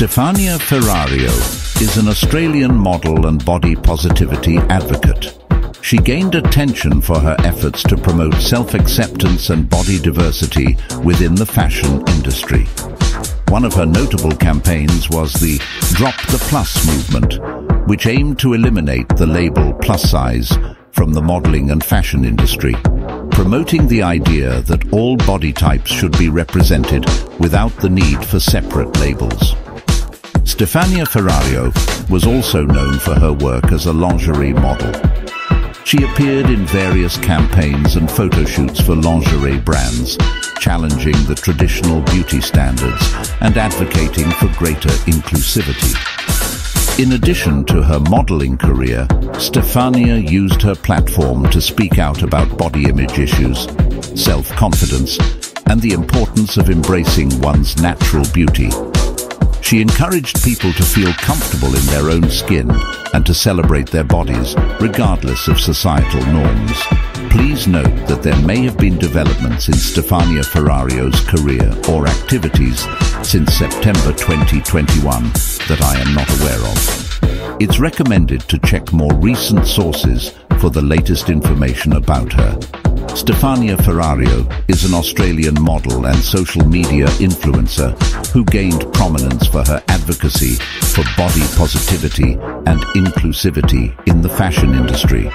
Stefania Ferrario is an Australian model and body positivity advocate. She gained attention for her efforts to promote self-acceptance and body diversity within the fashion industry. One of her notable campaigns was the Drop the Plus movement, which aimed to eliminate the label plus size from the modeling and fashion industry, promoting the idea that all body types should be represented without the need for separate labels. Stefania Ferrario was also known for her work as a lingerie model. She appeared in various campaigns and photo shoots for lingerie brands, challenging the traditional beauty standards and advocating for greater inclusivity. In addition to her modeling career, Stefania used her platform to speak out about body image issues, self-confidence, and the importance of embracing one's natural beauty. She encouraged people to feel comfortable in their own skin and to celebrate their bodies, regardless of societal norms. Please note that there may have been developments in Stefania Ferrario's career or activities since September 2021 that I am not aware of. It's recommended to check more recent sources for the latest information about her. Stefania Ferrario is an Australian model and social media influencer who gained prominence for her advocacy for body positivity and inclusivity in the fashion industry.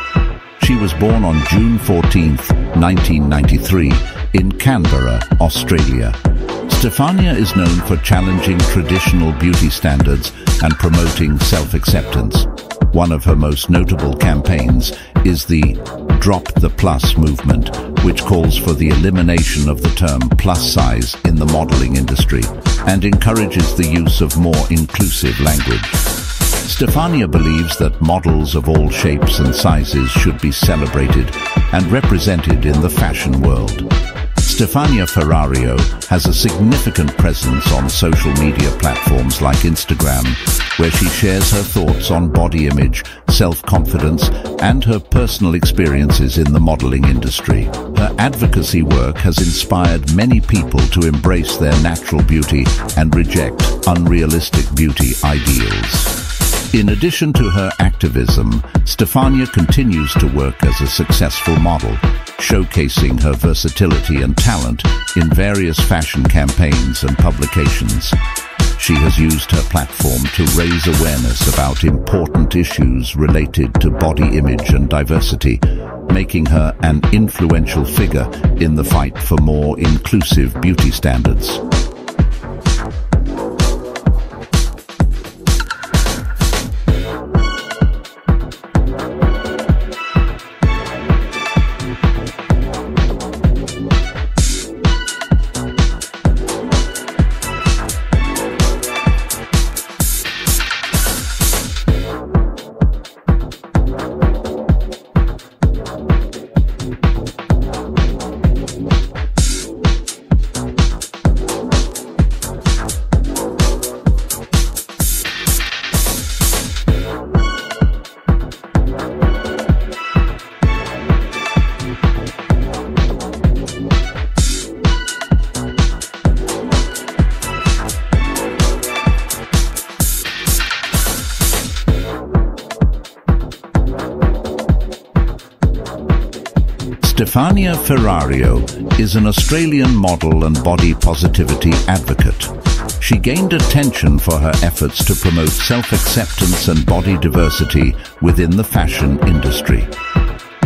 She was born on June 14, 1993, in Canberra, Australia. Stefania is known for challenging traditional beauty standards and promoting self-acceptance. One of her most notable campaigns is the Drop the Plus movement, which calls for the elimination of the term plus size in the modeling industry and encourages the use of more inclusive language. Stefania believes that models of all shapes and sizes should be celebrated and represented in the fashion world. Stefania Ferrario has a significant presence on social media platforms like Instagram, where she shares her thoughts on body image, self-confidence, and her personal experiences in the modeling industry. Her advocacy work has inspired many people to embrace their natural beauty and reject unrealistic beauty ideals. In addition to her activism, Stefania continues to work as a successful model, showcasing her versatility and talent in various fashion campaigns and publications. She has used her platform to raise awareness about important issues related to body image and diversity, making her an influential figure in the fight for more inclusive beauty standards. Stefania Ferrario is an Australian model and body positivity advocate. She gained attention for her efforts to promote self-acceptance and body diversity within the fashion industry.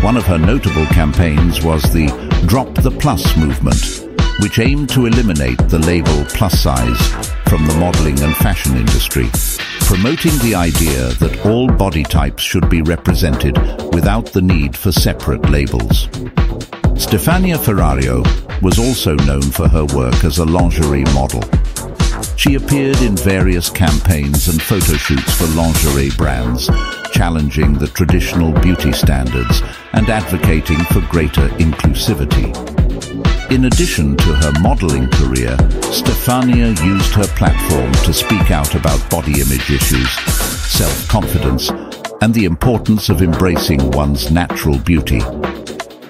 One of her notable campaigns was the Drop the Plus movement, which aimed to eliminate the label plus size from the modeling and fashion industry, promoting the idea that all body types should be represented without the need for separate labels. Stefania Ferrario was also known for her work as a lingerie model. She appeared in various campaigns and photo shoots for lingerie brands, challenging the traditional beauty standards and advocating for greater inclusivity. In addition to her modeling career, Stefania used her platform to speak out about body image issues, self-confidence, and the importance of embracing one's natural beauty.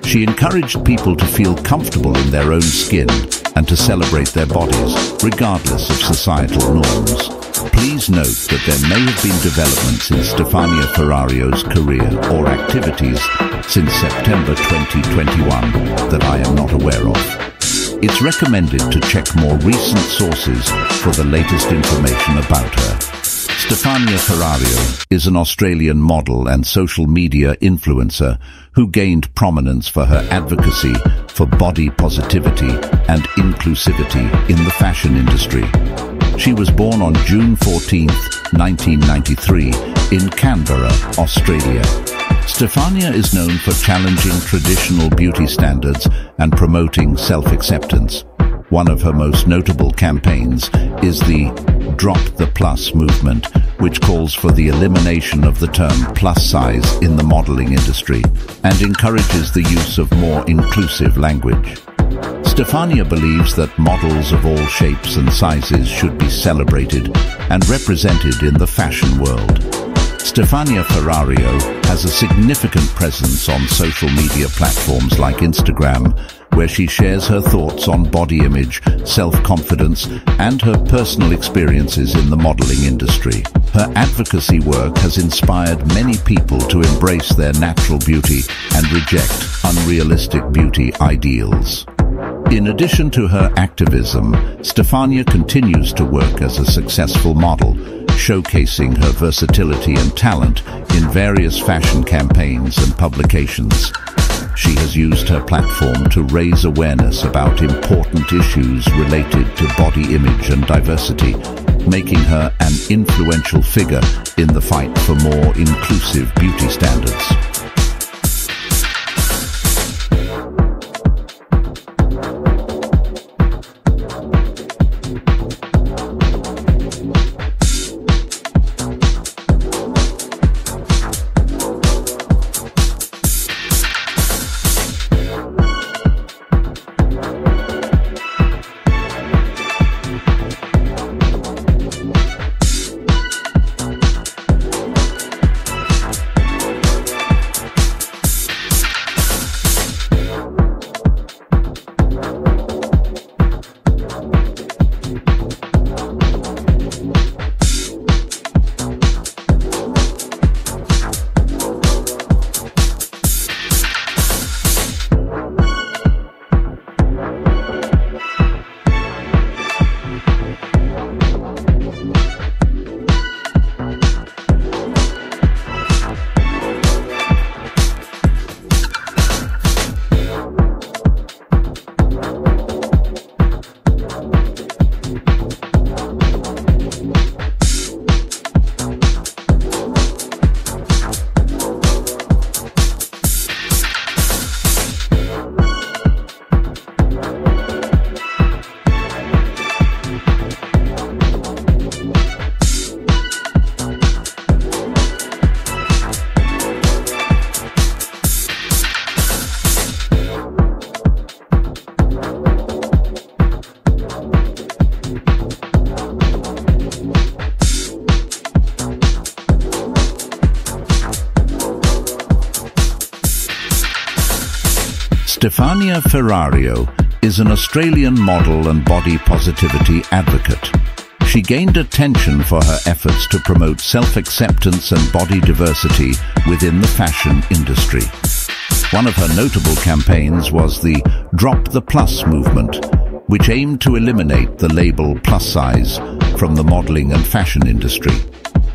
She encouraged people to feel comfortable in their own skin and to celebrate their bodies, regardless of societal norms. Please note that there may have been developments in Stefania Ferrario's career or activities since September 2021 that I am not aware of. It's recommended to check more recent sources for the latest information about her. Stefania Ferrario is an Australian model and social media influencer who gained prominence for her advocacy for body positivity and inclusivity in the fashion industry. She was born on June 14, 1993, in Canberra, Australia. Stefania is known for challenging traditional beauty standards and promoting self-acceptance. One of her most notable campaigns is the Drop the Plus movement, which calls for the elimination of the term plus size in the modeling industry and encourages the use of more inclusive language. Stefania believes that models of all shapes and sizes should be celebrated and represented in the fashion world. Stefania Ferrario has a significant presence on social media platforms like Instagram, where she shares her thoughts on body image, self-confidence, and her personal experiences in the modeling industry. Her advocacy work has inspired many people to embrace their natural beauty and reject unrealistic beauty ideals. In addition to her activism, Stefania continues to work as a successful model, showcasing her versatility and talent in various fashion campaigns and publications. She has used her platform to raise awareness about important issues related to body image and diversity, making her an influential figure in the fight for more inclusive beauty standards. Stefania Ferrario is an Australian model and body positivity advocate. She gained attention for her efforts to promote self-acceptance and body diversity within the fashion industry. One of her notable campaigns was the Drop the Plus movement, which aimed to eliminate the label plus size from the modeling and fashion industry,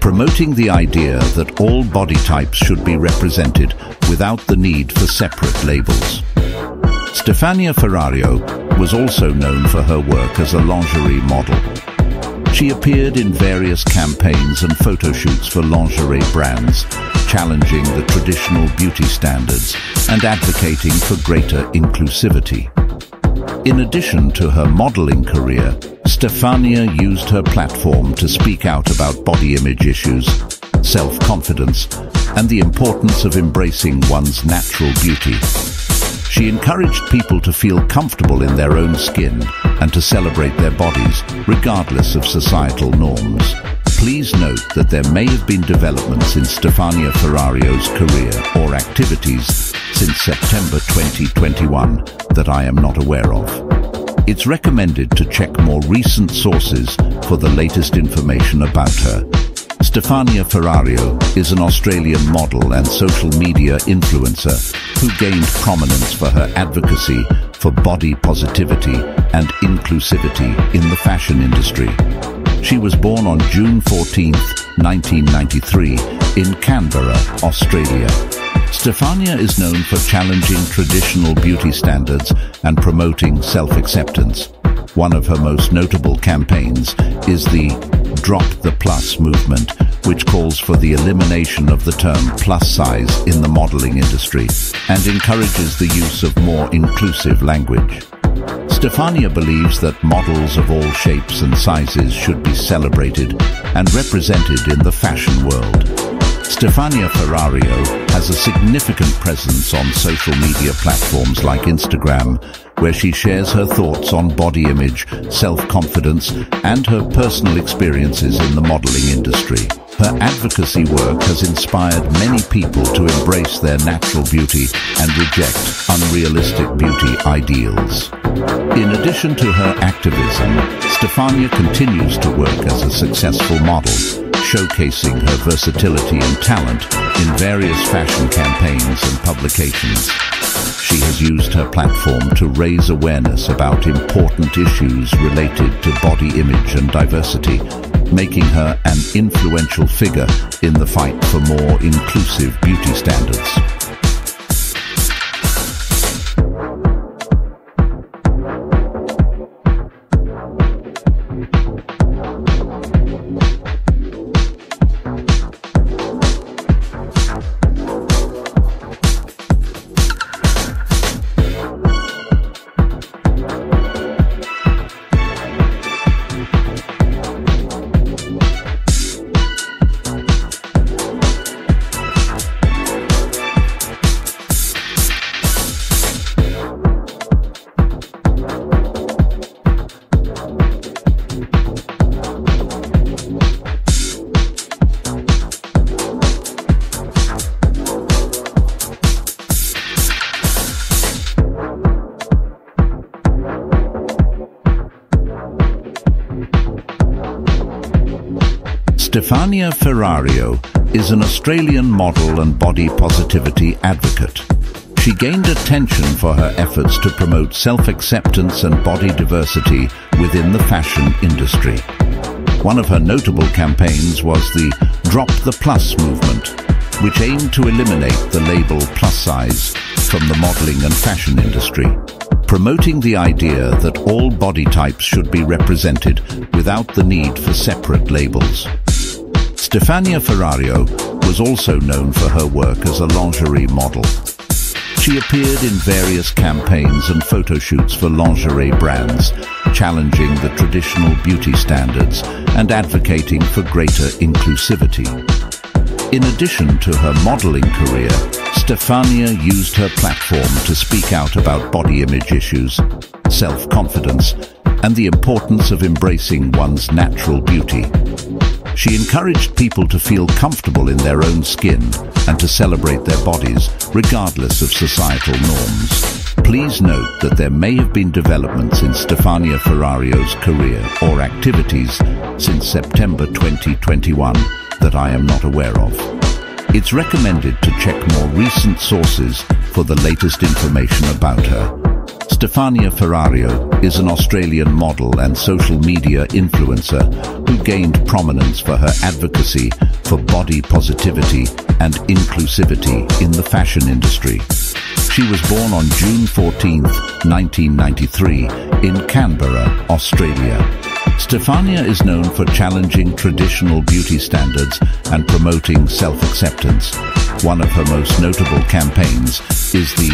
promoting the idea that all body types should be represented without the need for separate labels. Stefania Ferrario was also known for her work as a lingerie model. She appeared in various campaigns and photo shoots for lingerie brands, challenging the traditional beauty standards and advocating for greater inclusivity. In addition to her modeling career, Stefania used her platform to speak out about body image issues, self-confidence, and the importance of embracing one's natural beauty. She encouraged people to feel comfortable in their own skin and to celebrate their bodies, regardless of societal norms. Please note that there may have been developments in Stefania Ferrario's career or activities since September 2021 that I am not aware of. It's recommended to check more recent sources for the latest information about her. Stefania Ferrario is an Australian model and social media influencer who gained prominence for her advocacy for body positivity and inclusivity in the fashion industry. She was born on June 14, 1993, in Canberra, Australia. Stefania is known for challenging traditional beauty standards and promoting self-acceptance. One of her most notable campaigns is the Drop the Plus movement, which calls for the elimination of the term plus size in the modeling industry and encourages the use of more inclusive language. Stefania believes that models of all shapes and sizes should be celebrated and represented in the fashion world. Stefania Ferrario has a significant presence on social media platforms like Instagram, where she shares her thoughts on body image, self-confidence, and her personal experiences in the modeling industry. Her advocacy work has inspired many people to embrace their natural beauty and reject unrealistic beauty ideals. In addition to her activism, Stefania continues to work as a successful model, showcasing her versatility and talent in various fashion campaigns and publications. She has used her platform to raise awareness about important issues related to body image and diversity, making her an influential figure in the fight for more inclusive beauty standards. Stefania Ferrario is an Australian model and body positivity advocate. She gained attention for her efforts to promote self-acceptance and body diversity within the fashion industry. One of her notable campaigns was the Drop the Plus movement, which aimed to eliminate the label plus size from the modeling and fashion industry, promoting the idea that all body types should be represented without the need for separate labels. Stefania Ferrario was also known for her work as a lingerie model. She appeared in various campaigns and photo shoots for lingerie brands, challenging the traditional beauty standards and advocating for greater inclusivity. In addition to her modeling career, Stefania used her platform to speak out about body image issues, self-confidence, and the importance of embracing one's natural beauty. She encouraged people to feel comfortable in their own skin and to celebrate their bodies, regardless of societal norms. Please note that there may have been developments in Stefania Ferrario's career or activities since September 2021 that I am not aware of. It's recommended to check more recent sources for the latest information about her. Stefania Ferrario is an Australian model and social media influencer who gained prominence for her advocacy for body positivity and inclusivity in the fashion industry. She was born on June 14, 1993 in Canberra, Australia. Stefania is known for challenging traditional beauty standards and promoting self-acceptance. One of her most notable campaigns is the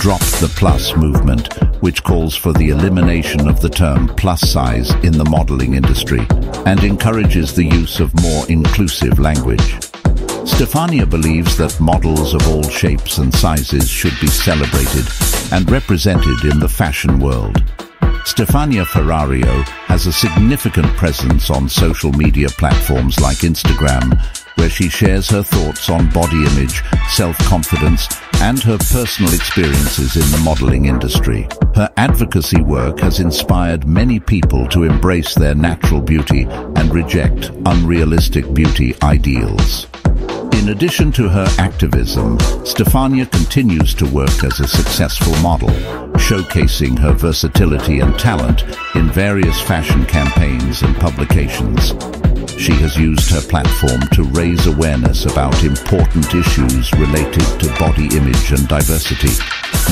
Drop the Plus movement, which calls for the elimination of the term plus size in the modeling industry and encourages the use of more inclusive language. Stefania believes that models of all shapes and sizes should be celebrated and represented in the fashion world. Stefania Ferrario has a significant presence on social media platforms like Instagram, where she shares her thoughts on body image, self-confidence, and her personal experiences in the modeling industry. Her advocacy work has inspired many people to embrace their natural beauty and reject unrealistic beauty ideals. In addition to her activism, Stefania continues to work as a successful model, showcasing her versatility and talent in various fashion campaigns and publications. She has used her platform to raise awareness about important issues related to body image and diversity,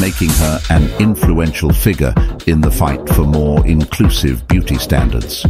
making her an influential figure in the fight for more inclusive beauty standards.